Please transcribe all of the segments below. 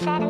beat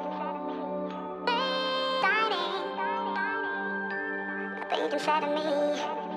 Inside of me.